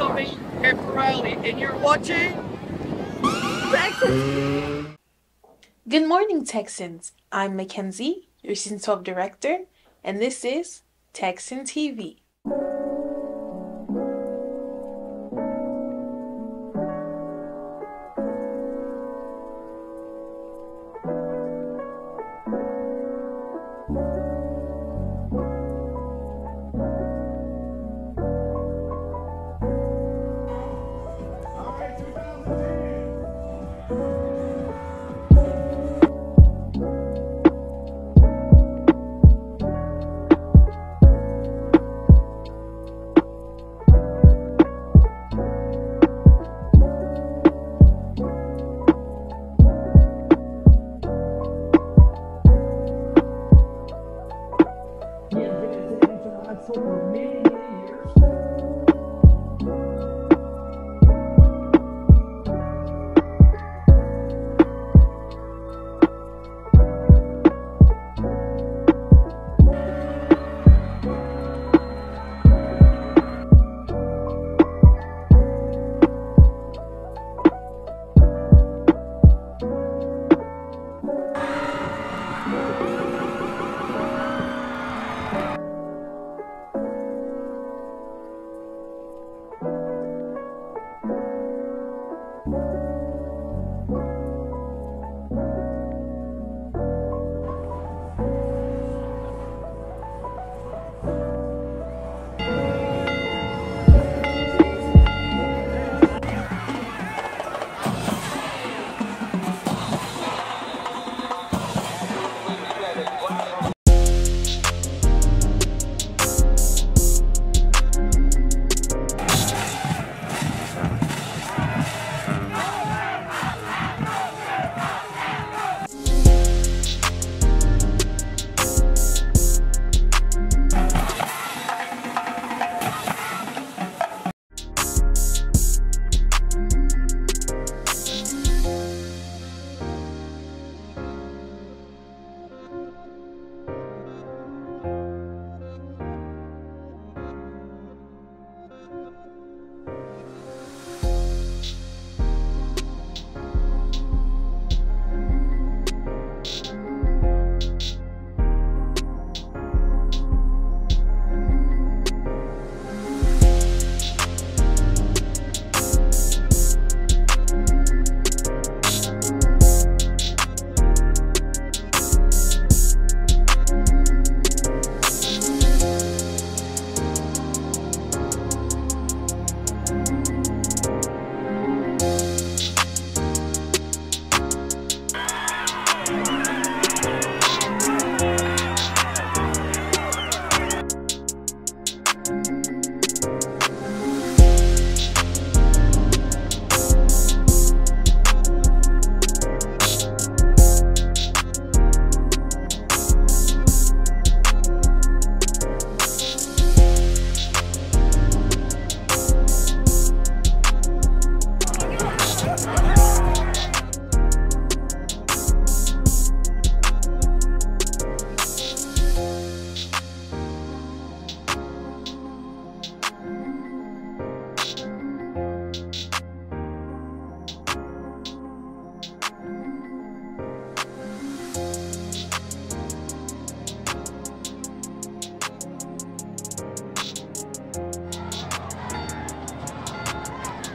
pep rally, and you're watching Texas. Good morning, Texans. I'm Mackenzie, your Season 12 director, and this is Texan TV.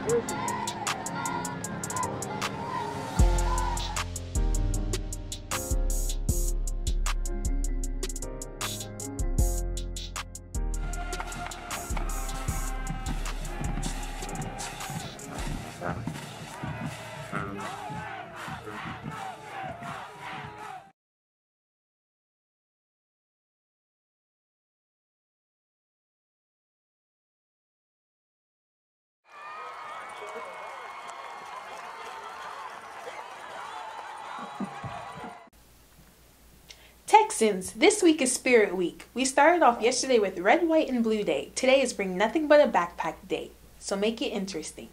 Jersey. Texans, this week is Spirit Week. We started off yesterday with Red, White, and Blue Day. Today is Bring Nothing But a Backpack Day. So make it interesting.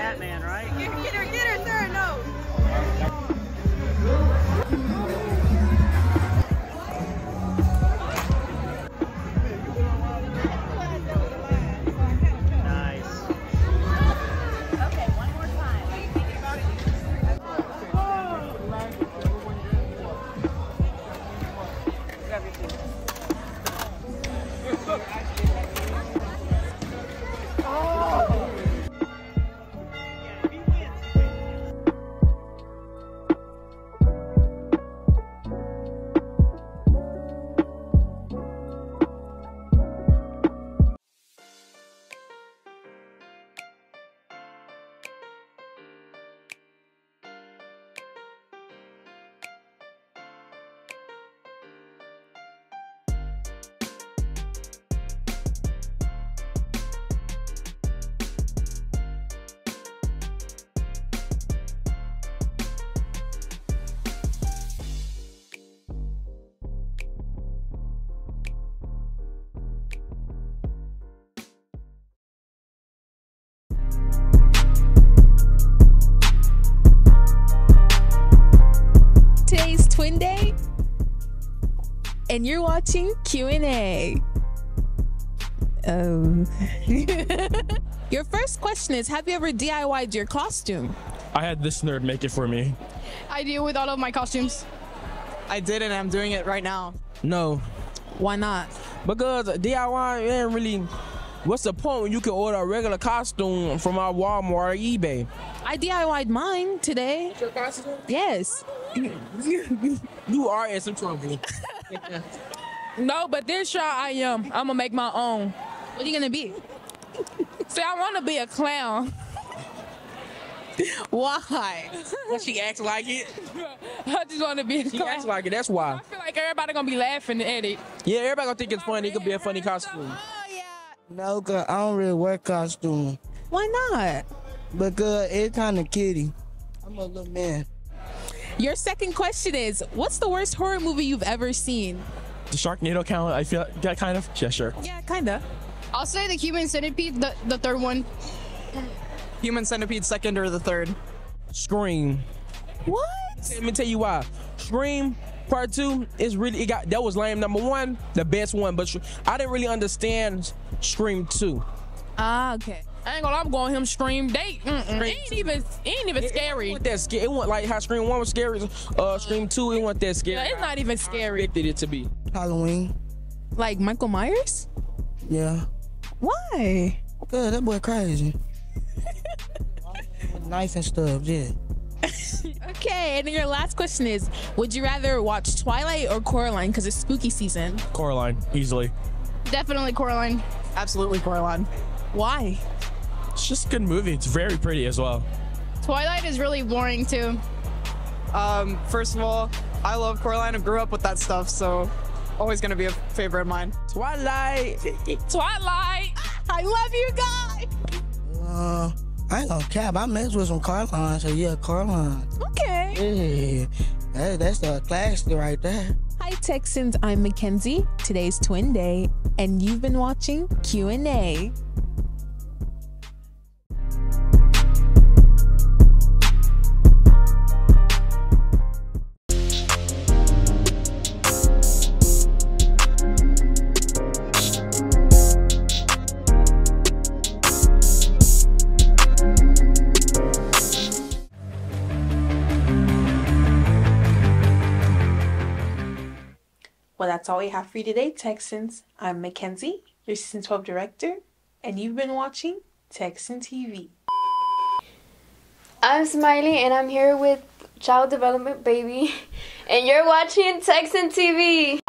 Batman. Right? Get, get her, get her, sir. No. And you're watching Q and A. Oh. your first question is: Have you ever DIY'd your costume? I had this nerd make it for me. I deal with all of my costumes. I did and I'm doing it right now. No, Why not? because DIY ain't really. What's the point when you can order a regular costume from our Walmart or eBay? I DIY'd mine today. Your costume? Yes. You are in some trouble. No, but this year I am. I'm gonna make my own. What are you gonna be? See, I want to be a clown. Why? Does she acts like it. I just want to be a She clown. acts like it. That's why. I feel like everybody gonna be laughing at it. Yeah, everybody gonna think it's funny. It could be a funny costume. Oh yeah. No, cause I don't really wear costume Why not? because it's kind of kitty. I'm a little man. Your second question is: What's the worst horror movie you've ever seen? The Sharknado count, I feel that kind of. Yeah, sure. Yeah, kinda. I'll say the human centipede, the, the third one. Human centipede, second or the third? Scream. What? Let me tell you why. Scream Part Two is really it got that was lame. Number one, the best one, but I didn't really understand Scream Two. Ah, okay. I ain't gonna. I'm going him stream date. Mm-mm. It ain't even. It ain't even It scary. wasn't that scary. It wasn't like how Scream One was scary. Uh, Scream Two, it wasn't that scary. Yeah, it's not even scary. I expected it to be. Halloween. Like Michael Myers? Yeah. Why? Good, that boy crazy. With knife and stuff, yeah. Okay, and then your last question is: Would you rather watch Twilight or Coraline? Because it's spooky season. Coraline, easily. Definitely Coraline. Absolutely, Coraline. Why? It's just a good movie. It's very pretty as well. Twilight is really boring too. Um, first of all, I love Coraline. I grew up with that stuff, so always gonna be a favorite of mine. Twilight. Twilight. I love you guys. Uh, I ain't gonna cap. I messed with some Carline, so yeah, Carline. Okay. Yeah, that, that's the classic right there. Hi Texans, I'm Mackenzie. Today's Twin Day, and you've been watching Q all we have for you today, Texans. I'm Mackenzie, your season 12 director, and you've been watching Texan TV. I'm Smiley and I'm here with Child Development Baby, and you're watching Texan TV.